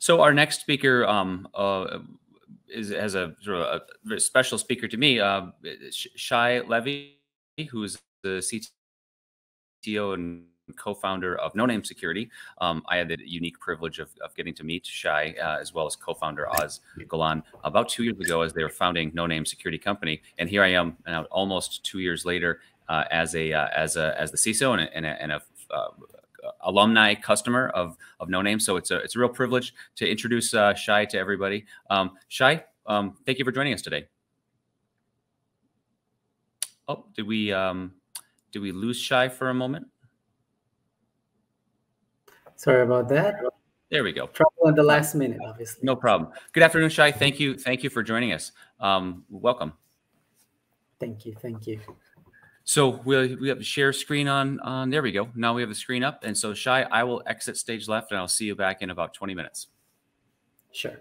So our next speaker um, uh, is has a sort of a, special speaker to me, uh, Shay Levi, who's the CTO and co-founder of Noname Security. Um, I had the unique privilege of, of getting to meet Shay uh, as well as co-founder Oz Golan about two years ago as they were founding Noname Security Company, and here I am now almost two years later uh, as a uh, as a as the CISO and a, and a, and a uh, alumni customer of of Noname. So it's a it's a real privilege to introduce uh, Shay to everybody. Um, Shay, um, thank you for joining us today. Oh, did we um, did we lose Shay for a moment? Sorry about that. There we go. Trouble in the last minute, obviously. No problem. Good afternoon, Shay. Thank you. Thank you for joining us. Um, welcome. Thank you. Thank you. So we we have the share screen on on there we go. Now we have the screen up. And so Shay, I will exit stage left and I'll see you back in about 20 minutes. Sure.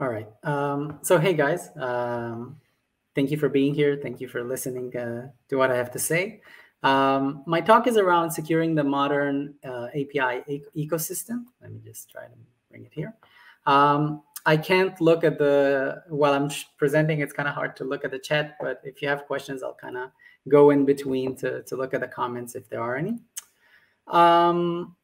All right. Um, so hey guys, um, thank you for being here. Thank you for listening uh, to what I have to say. Um, my talk is around securing the modern uh, API e ecosystem. Let me just try to bring it here. Um, I can't look at the while I'm presenting. It's kind of hard to look at the chat, but if you have questions, I'll kind of go in between to, to look at the comments if there are any. Um,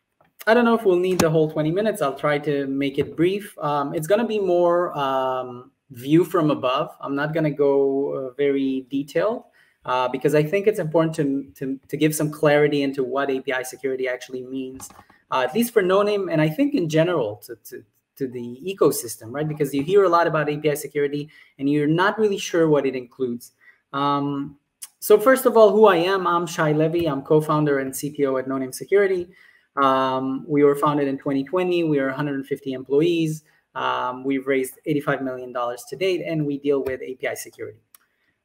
I don't know if we'll need the whole 20 minutes. I'll try to make it brief. Um, it's going to be more um, view from above. I'm not going to go uh, very detailed uh, because I think it's important to, to, to, give some clarity into what API security actually means, uh, at least for Noname, and I think in general to, to, to the ecosystem, right? Because you hear a lot about API security and you're not really sure what it includes. Um, so first of all, who I am, I'm Shay Levi. I'm co-founder and CTO at Noname Security. Um, we were founded in 2020. We are 150 employees. Um, we've raised $85 million to date, and we deal with API security.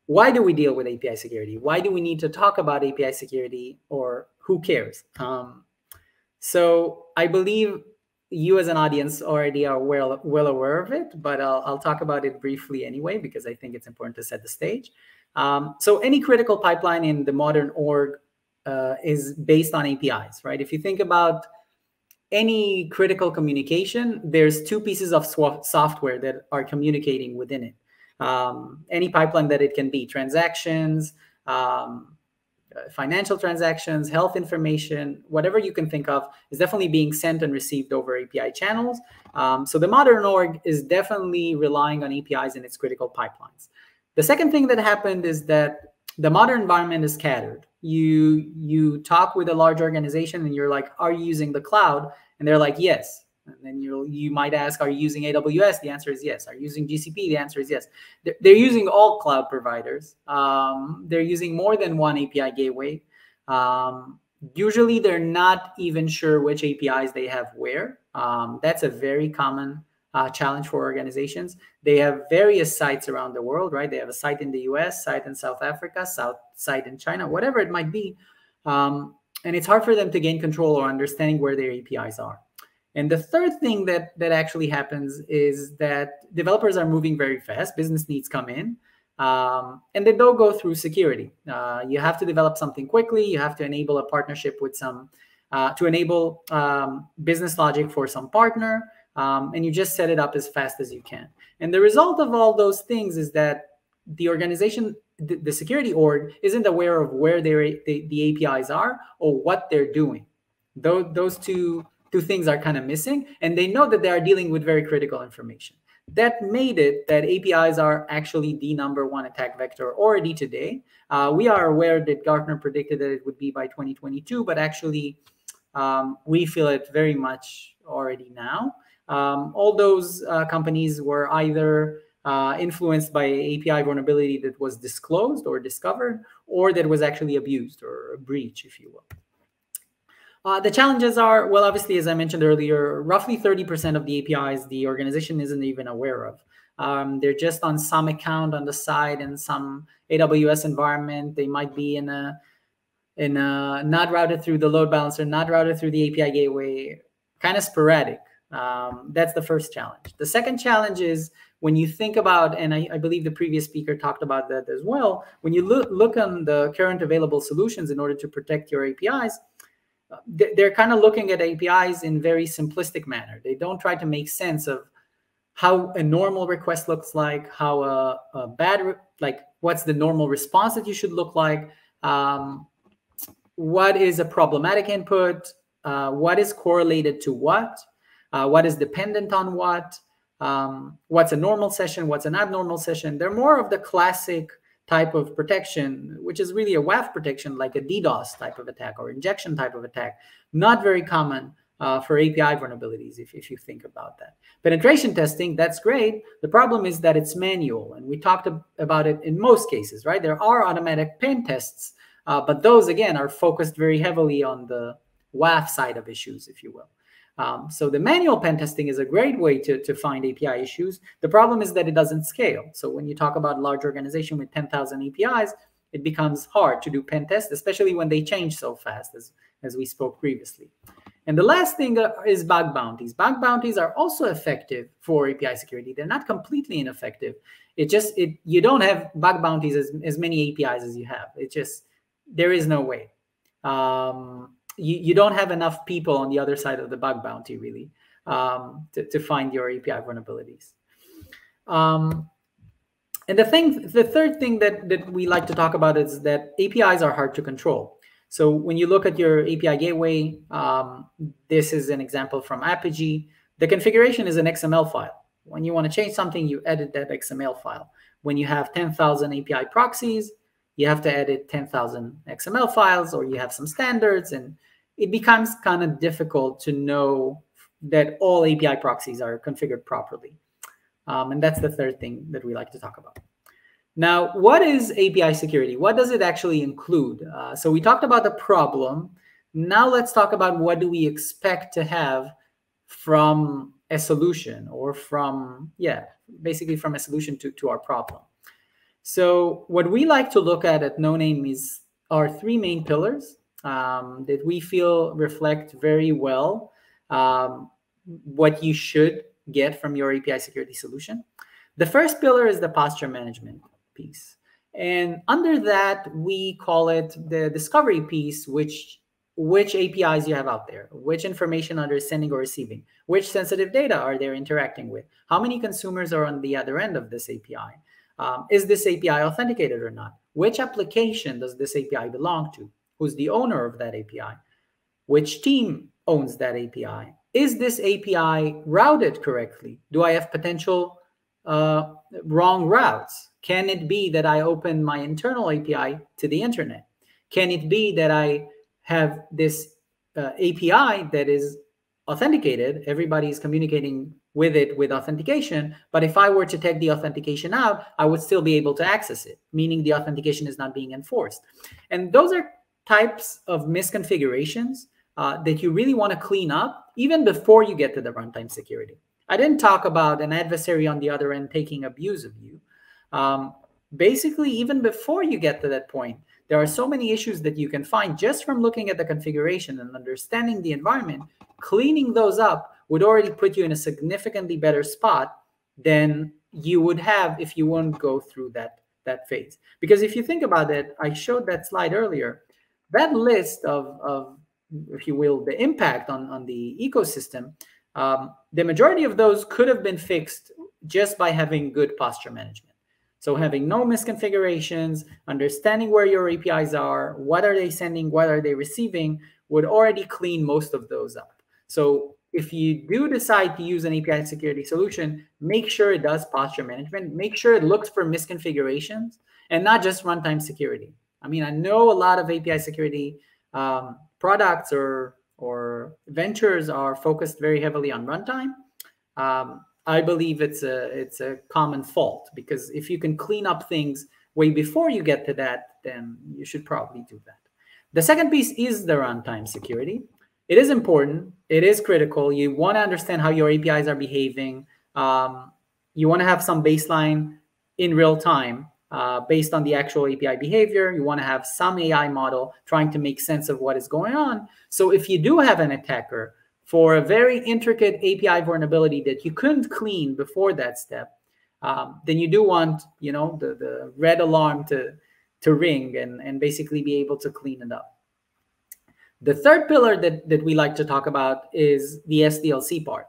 Why do we deal with API security? Why do we need to talk about API security, or who cares? Um, so I believe you as an audience already are well well aware of it, but I'll, I'll talk about it briefly anyway because I think it's important to set the stage. Um, so any critical pipeline in the modern org uh, is based on APIs, right? If you think about any critical communication, there's two pieces of software that are communicating within it. Um, any pipeline that it can be transactions, um, financial transactions, health information, whatever you can think of is definitely being sent and received over API channels. Um, so the modern org is definitely relying on APIs in its critical pipelines. The second thing that happened is that the modern environment is scattered. You you talk with a large organization and you're like, are you using the cloud? And they're like, yes. And then you you might ask, are you using AWS? The answer is yes. Are you using GCP? The answer is yes. They're, they're using all cloud providers. Um, they're using more than one API gateway. Um, usually, they're not even sure which APIs they have where. Um, that's a very common uh, challenge for organizations. They have various sites around the world, right? They have a site in the US, site in South Africa, south site in China, whatever it might be. Um, and it's hard for them to gain control or understanding where their APIs are. And the third thing that that actually happens is that developers are moving very fast. Business needs come in, um, and they don't go through security. Uh, you have to develop something quickly. You have to enable a partnership with some uh, to enable um, business logic for some partner, um, and you just set it up as fast as you can. And the result of all those things is that the organization, the, the security org, isn't aware of where their the, the APIs are or what they're doing. Those those two two things are kind of missing and they know that they are dealing with very critical information. That made it that apis are actually the number one attack vector already today. Uh, we are aware that gartner predicted that it would be by 2022 but actually um, we feel it very much already now. Um, all those uh, companies were either uh, influenced by API vulnerability that was disclosed or discovered, or that was actually abused or a breach, if you will. Uh, the challenges are, well, obviously, as I mentioned earlier, roughly 30% of the APIs the organization isn't even aware of. Um, they're just on some account on the side in some AWS environment. They might be in a in a not routed through the load balancer, not routed through the API gateway, kind of sporadic. Um, that's the first challenge. The second challenge is when you think about, and I, I, believe the previous speaker talked about that as well, when you look, look on the current available solutions in order to protect your APIs, they're kind of looking at APIs in very simplistic manner. They don't try to make sense of how a normal request looks like, how a, a bad, like what's the normal response that you should look like, um, what is a problematic input, uh, what is correlated to what, uh, what is dependent on what, um, what's a normal session, what's an abnormal session. They're more of the classic type of protection, which is really a WAF protection, like a DDoS type of attack or injection type of attack. Not very common uh, for API vulnerabilities, if, if you think about that. Penetration testing, that's great. The problem is that it's manual, and we talked about it in most cases, right? There are automatic pen tests, uh, but those, again, are focused very heavily on the WAF side of issues, if you will. Um, so the manual pen testing is a great way to, to find API issues. The problem is that it doesn't scale. So when you talk about a large organization with 10,000 APIs, it becomes hard to do pen tests, especially when they change so fast, as, as we spoke previously. And the last thing uh, is bug bounties. Bug bounties are also effective for API security. They're not completely ineffective. It just it you don't have bug bounties as, as many APIs as you have. It just there is no way. Um, you, you don't have enough people on the other side of the bug bounty really um, to, to find your API vulnerabilities. Um, and the thing, the third thing that, that we like to talk about is that APIs are hard to control. So when you look at your API gateway, um, this is an example from Apigee. The configuration is an XML file. When you want to change something, you edit that XML file. When you have 10,000 API proxies, you have to edit 10,000 XML files or you have some standards and it becomes kind of difficult to know that all API proxies are configured properly. Um, and that's the third thing that we like to talk about. Now, what is API security? What does it actually include? Uh, so we talked about the problem. Now let's talk about what do we expect to have from a solution or from, yeah, basically from a solution to, to our problem. So what we like to look at at Noname is our three main pillars um, that we feel reflect very well um, what you should get from your API security solution. The first pillar is the posture management piece. And under that, we call it the discovery piece, which which APIs you have out there, which information are they sending or receiving, which sensitive data are they interacting with, how many consumers are on the other end of this API, um, is this API authenticated or not, which application does this API belong to, who's the owner of that API, which team owns that API, is this API routed correctly? Do I have potential uh, wrong routes? Can it be that I open my internal API to the internet? Can it be that I have this uh, API that is authenticated? Everybody is communicating with it with authentication. But if I were to take the authentication out, I would still be able to access it, meaning the authentication is not being enforced. And those are types of misconfigurations uh, that you really want to clean up even before you get to the runtime security. I didn't talk about an adversary on the other end taking abuse of you. Um, basically, even before you get to that point, there are so many issues that you can find just from looking at the configuration and understanding the environment. Cleaning those up would already put you in a significantly better spot than you would have if you won't go through that that phase. Because if you think about it, I showed that slide earlier that list of, of if you will, the impact on, on the ecosystem, um, the majority of those could have been fixed just by having good posture management. So having no misconfigurations, understanding where your APIs are, what are they sending, what are they receiving, would already clean most of those up. So if you do decide to use an API security solution, make sure it does posture management, make sure it looks for misconfigurations and not just runtime security. I mean, I know a lot of API security um, products or or ventures are focused very heavily on runtime. Um, I believe it's a it's a common fault because if you can clean up things way before you get to that, then you should probably do that. The second piece is the runtime security. It is important. It is critical. You want to understand how your APIs are behaving. Um, you want to have some baseline in real time uh, based on the actual API behavior. You want to have some AI model trying to make sense of what is going on. So if you do have an attacker for a very intricate API vulnerability that you couldn't clean before that step, um, then you do want, you know, the, the red alarm to, to ring and, and basically be able to clean it up. The third pillar that, that we like to talk about is the SDLC part.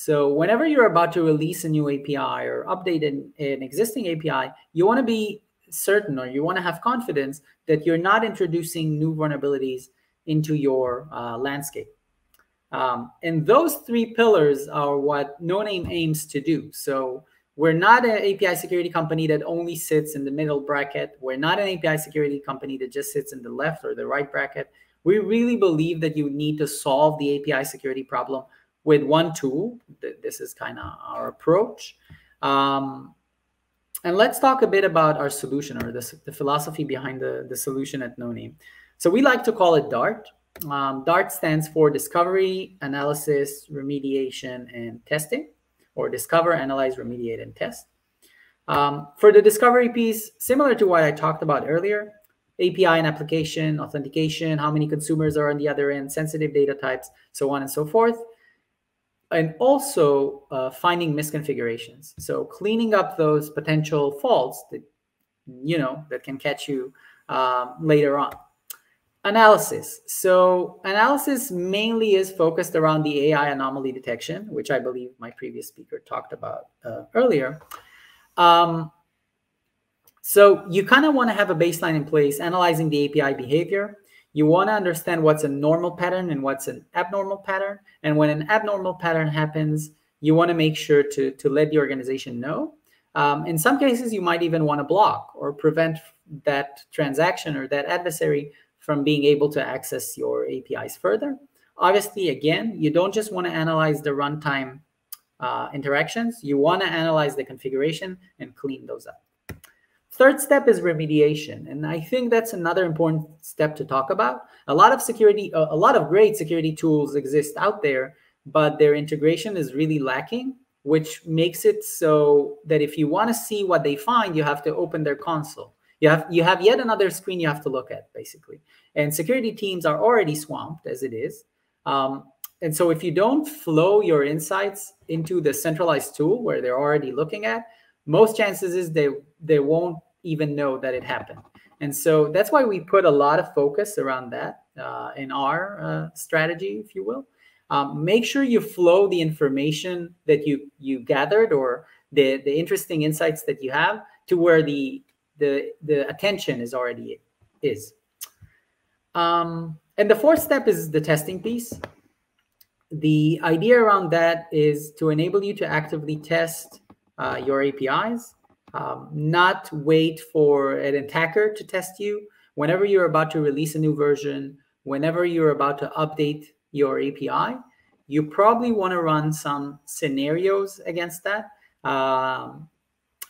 So whenever you're about to release a new API or update an, an existing API, you want to be certain or you want to have confidence that you're not introducing new vulnerabilities into your uh, landscape. Um, and those three pillars are what Noname aims to do. So we're not an API security company that only sits in the middle bracket. We're not an API security company that just sits in the left or the right bracket. We really believe that you need to solve the API security problem with one tool. This is kind of our approach. Um, and let's talk a bit about our solution or the, the philosophy behind the, the solution at Noname. So we like to call it DART. Um, DART stands for Discovery, Analysis, Remediation, and Testing, or Discover, Analyze, Remediate, and Test. Um, for the discovery piece, similar to what I talked about earlier, API and application, authentication, how many consumers are on the other end, sensitive data types, so on and so forth. And also uh, finding misconfigurations. So cleaning up those potential faults that, you know, that can catch you um, later on. Analysis. So analysis mainly is focused around the AI anomaly detection, which I believe my previous speaker talked about uh, earlier. Um, so you kind of want to have a baseline in place, analyzing the API behavior. You want to understand what's a normal pattern and what's an abnormal pattern. And when an abnormal pattern happens, you want to make sure to, to let the organization know. Um, in some cases, you might even want to block or prevent that transaction or that adversary from being able to access your APIs further. Obviously, again, you don't just want to analyze the runtime uh, interactions. You want to analyze the configuration and clean those up. Third step is remediation. And I think that's another important step to talk about. A lot of security, a lot of great security tools exist out there, but their integration is really lacking, which makes it so that if you want to see what they find, you have to open their console. You have you have yet another screen you have to look at, basically. And security teams are already swamped as it is. Um, and so if you don't flow your insights into the centralized tool where they're already looking at, most chances is they they won't even know that it happened. And so that's why we put a lot of focus around that uh, in our uh, strategy, if you will. Um, make sure you flow the information that you you gathered or the the interesting insights that you have to where the the the attention is already is. Um, and the fourth step is the testing piece. The idea around that is to enable you to actively test uh, your APIs, um, not wait for an attacker to test you. Whenever you're about to release a new version, whenever you're about to update your API, you probably want to run some scenarios against that. Um,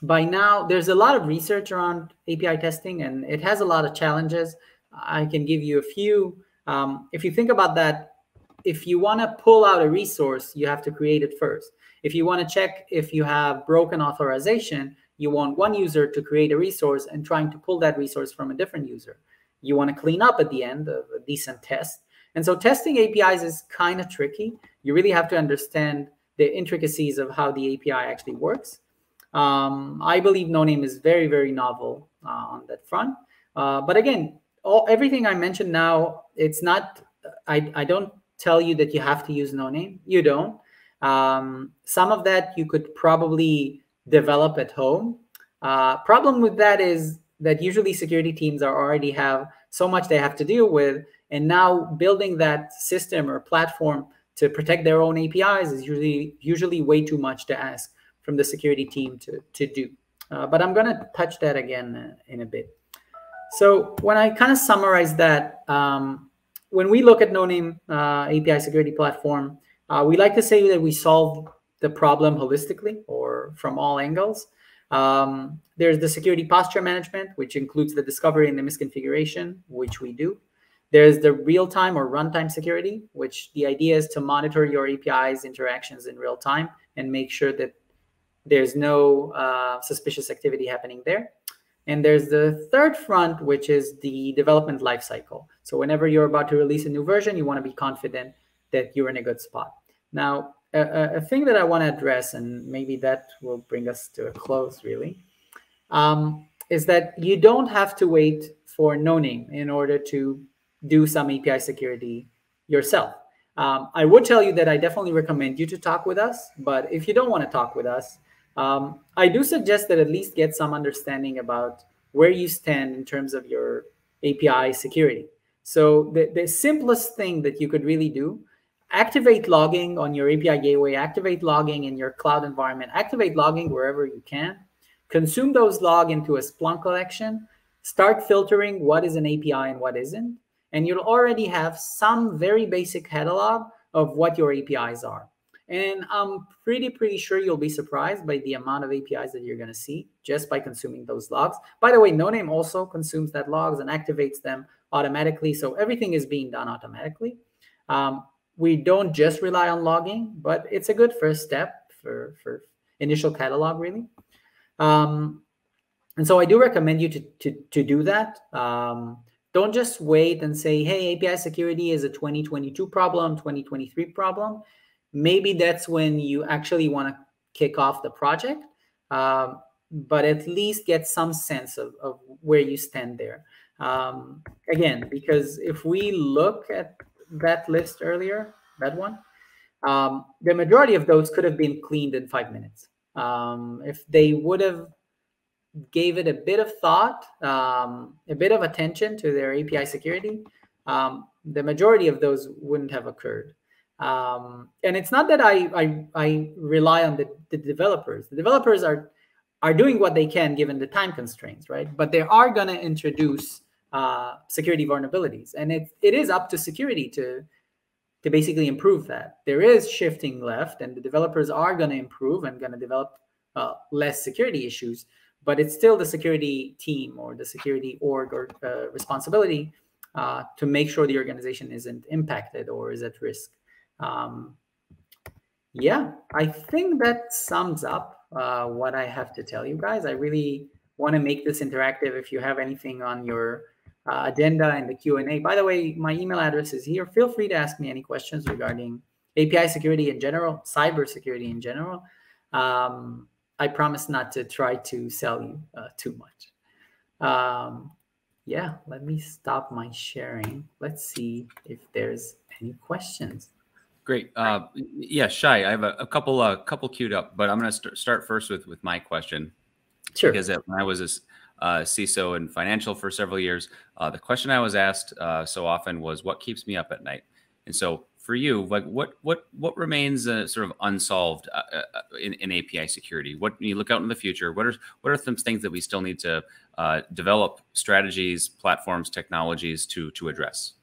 by now there's a lot of research around api testing and it has a lot of challenges i can give you a few um, if you think about that if you want to pull out a resource you have to create it first if you want to check if you have broken authorization you want one user to create a resource and trying to pull that resource from a different user you want to clean up at the end of a decent test and so testing apis is kind of tricky you really have to understand the intricacies of how the api actually works um, I believe Noname is very, very novel uh, on that front. Uh, but again, all, everything I mentioned now, it's not, I, I don't tell you that you have to use Noname. You don't. Um, some of that you could probably develop at home. Uh, problem with that is that usually security teams are already have so much they have to deal with. And now building that system or platform to protect their own APIs is usually usually way too much to ask from the security team to, to do. Uh, but I'm going to touch that again uh, in a bit. So when I kind of summarize that, um, when we look at Noname uh, API security platform, uh, we like to say that we solve the problem holistically or from all angles. Um, there's the security posture management, which includes the discovery and the misconfiguration, which we do. There's the real-time or runtime security, which the idea is to monitor your API's interactions in real time and make sure that there's no uh, suspicious activity happening there. And there's the third front, which is the development lifecycle. So whenever you're about to release a new version, you want to be confident that you're in a good spot. Now, a, a thing that I want to address, and maybe that will bring us to a close really, um, is that you don't have to wait for Noname in order to do some API security yourself. Um, I would tell you that I definitely recommend you to talk with us, but if you don't want to talk with us, um, I do suggest that at least get some understanding about where you stand in terms of your API security. So the, the simplest thing that you could really do, activate logging on your API gateway, activate logging in your cloud environment, activate logging wherever you can, consume those log into a Splunk collection, start filtering what is an API and what isn't, and you'll already have some very basic catalog of what your APIs are. And I'm pretty, pretty sure you'll be surprised by the amount of APIs that you're going to see just by consuming those logs. By the way, Noname also consumes that logs and activates them automatically. So everything is being done automatically. Um, we don't just rely on logging, but it's a good first step for, for initial catalog, really. Um, and so I do recommend you to, to, to do that. Um, don't just wait and say, hey, API security is a 2022 problem, 2023 problem. Maybe that's when you actually want to kick off the project, um, but at least get some sense of, of where you stand there. Um, again, because if we look at that list earlier, that one, um, the majority of those could have been cleaned in five minutes. Um, if they would have gave it a bit of thought, um, a bit of attention to their API security, um, the majority of those wouldn't have occurred. Um, and it's not that I, I, I rely on the, the developers. The developers are are doing what they can given the time constraints, right? But they are going to introduce uh, security vulnerabilities, and it it is up to security to to basically improve that. There is shifting left, and the developers are going to improve and going to develop uh, less security issues but it's still the security team or the security org or uh, responsibility uh, to make sure the organization isn't impacted or is at risk. Um, yeah, I think that sums up uh, what I have to tell you guys. I really want to make this interactive. If you have anything on your uh, agenda and the Q&A, by the way, my email address is here. Feel free to ask me any questions regarding API security in general, cyber security in general. Um, I promise not to try to sell you uh, too much. Um, yeah, let me stop my sharing. Let's see if there's any questions. Great. Uh, yeah, Shay, I have a, a couple uh, couple queued up, but I'm going to st start first with with my question. Sure. Because when I was a uh, CISO and financial for several years, uh, the question I was asked uh, so often was, "What keeps me up at night?" And so for you, like what what what remains uh, sort of unsolved uh, uh, in, in, API security? What you look out in the future, what are what are some things that we still need to develop strategies, platforms, technologies to to address?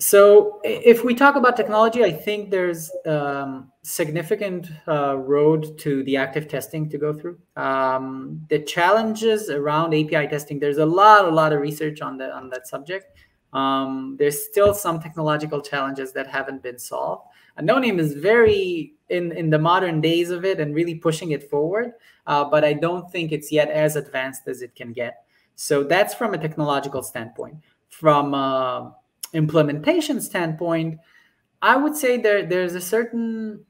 So, if we talk about technology, I think there's um, significant uh, road to the active testing to go through. Um, the challenges around API testing, there's a lot, a lot of research on the on that subject. Um, there's still some technological challenges that haven't been solved. And Noname is very in, in the modern days of it and really pushing it forward, uh, but I don't think it's yet as advanced as it can get. So that's from a technological standpoint. From a implementation standpoint, I would say there there's a certain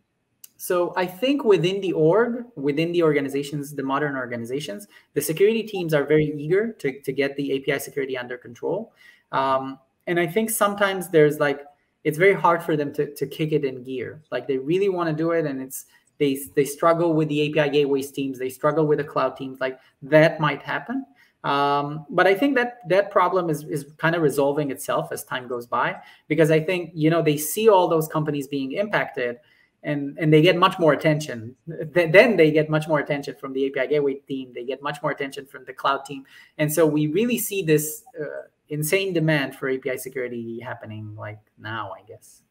so I think within the org, within the organizations, the modern organizations, the security teams are very eager to, to get the API security under control. Um, and I think sometimes there's like it's very hard for them to, to kick it in gear. Like they really want to do it, and it's they they struggle with the API gateways teams, they struggle with the cloud teams. Like that might happen. Um, but I think that that problem is is kind of resolving itself as time goes by because I think you know they see all those companies being impacted and and they get much more attention then they get much more attention from the api gateway team they get much more attention from the cloud team and so we really see this uh, insane demand for API security happening like now, I guess.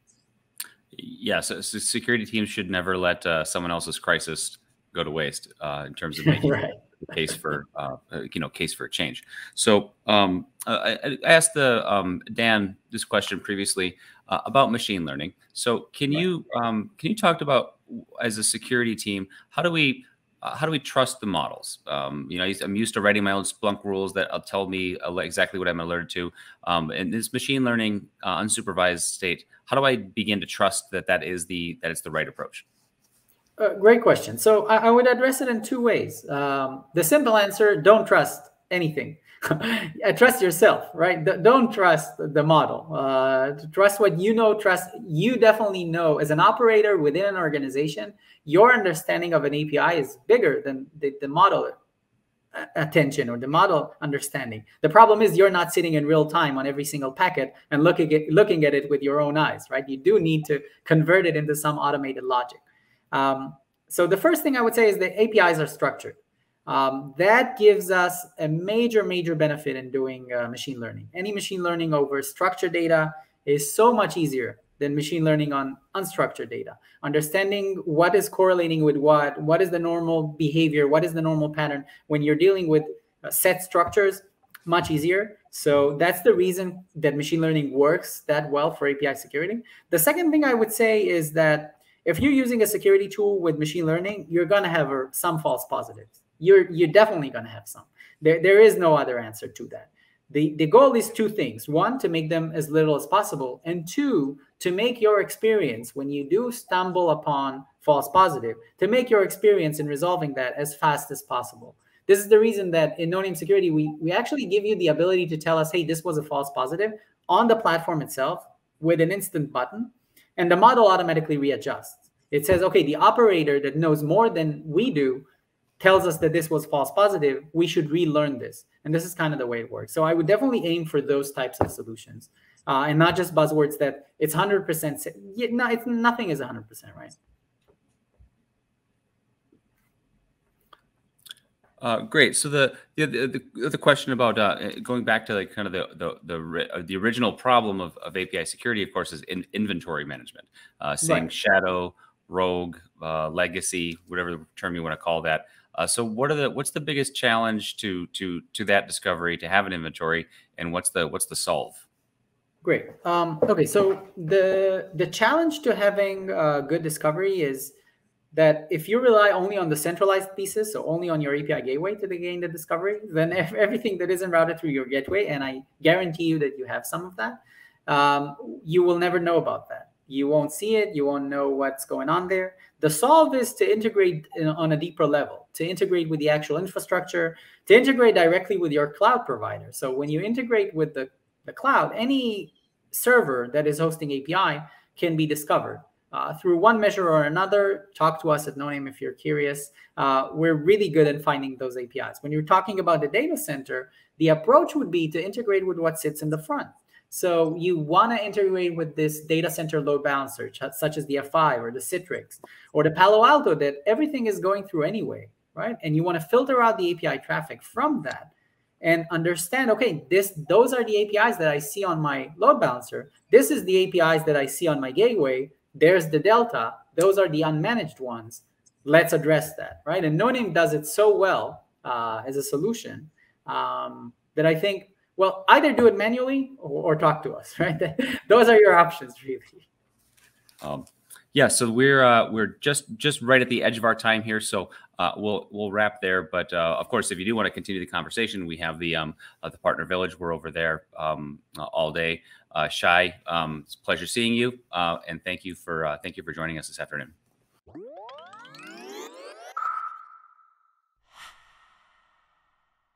Yes, so, so security teams should never let uh, someone else's crisis go to waste uh, in terms of making right. Case for uh, uh, you know case for a change. So um, I, I, asked the um, Dan this question previously uh, about machine learning. So can you um, can you talk about as a security team how do we uh, how do we trust the models? Um, you know, I'm used to writing my own Splunk rules that will tell me exactly what I'm alerted to. Um, and this machine learning uh, unsupervised state, how do I begin to trust that that is the that it's the right approach? Uh, great question. So I, I, would address it in two ways. Um, the simple answer: don't trust anything. trust yourself, right? D- don't trust the model. Uh, trust what you know. Trust you definitely know as an operator within an organization. Your understanding of an API is bigger than the, the model attention or the model understanding. The problem is you're not sitting in real time on every single packet and looking at looking at it with your own eyes, right? You do need to convert it into some automated logic. Um, so the first thing I would say is that APIs are structured. Um, that gives us a major, major benefit in doing uh, machine learning. Any machine learning over structured data is so much easier than machine learning on unstructured data. Understanding what is correlating with what, what is the normal behavior, what is the normal pattern when you're dealing with uh, set structures, much easier. So that's the reason that machine learning works that well for API security. The second thing I would say is that if you're using a security tool with machine learning, you're going to have some false positives. You're, you're definitely going to have some. There, there is no other answer to that. The, the goal is two things. One, to make them as little as possible. And two, to make your experience when you do stumble upon false positive, to make your experience in resolving that as fast as possible. This is the reason that in Noname Security, we, we actually give you the ability to tell us, hey, this was a false positive on the platform itself with an instant button, and the model automatically readjusts. It says, okay, the operator that knows more than we do tells us that this was false positive. We should relearn this. And this is kind of the way it works. So I would definitely aim for those types of solutions uh, and not just buzzwords that it's 100% yeah, no, it's nothing is 100% right uh, great. So the the, the the question about uh, going back to like kind of the the the, uh, the original problem of, of API security, of course, is in inventory management. Uh, saying right. shadow, rogue, uh, legacy, whatever term you want to call that. Uh, so what are the what's the biggest challenge to to to that discovery to have an inventory, and what's the what's the solve? Great. Um, okay, so the the challenge to having a good discovery is that if you rely only on the centralized pieces, so only on your API gateway to gain the discovery, then everything that isn't routed through your gateway, and I guarantee you that you have some of that, um, you will never know about that. You won't see it. You won't know what's going on there. The solve is to integrate on a deeper level, to integrate with the actual infrastructure, to integrate directly with your cloud provider. So when you integrate with the the cloud, any server that is hosting API can be discovered. Uh, through one measure or another, talk to us at Noname if you're curious. Uh, we're really good at finding those APIs. When you're talking about the data center, the approach would be to integrate with what sits in the front. So you want to integrate with this data center load balancer, such as the F5 or the Citrix or the Palo Alto that everything is going through anyway, right? And you want to filter out the API traffic from that and understand okay this those are the apis that i see on my load balancer this is the apis that i see on my gateway there's the delta those are the unmanaged ones let's address that right and Noname does it so well uh, as a solution um, that i think well either do it manually or, or talk to us right those are your options really um, yeah, so we're uh, we're just just right at the edge of our time here, so uh, we'll we'll wrap there. But uh, of course, if you do want to continue the conversation, we have the um, uh, the partner village. We're over there um, all day. Uh, Shay, um, it's a pleasure seeing you, and thank you for thank you for joining us this afternoon.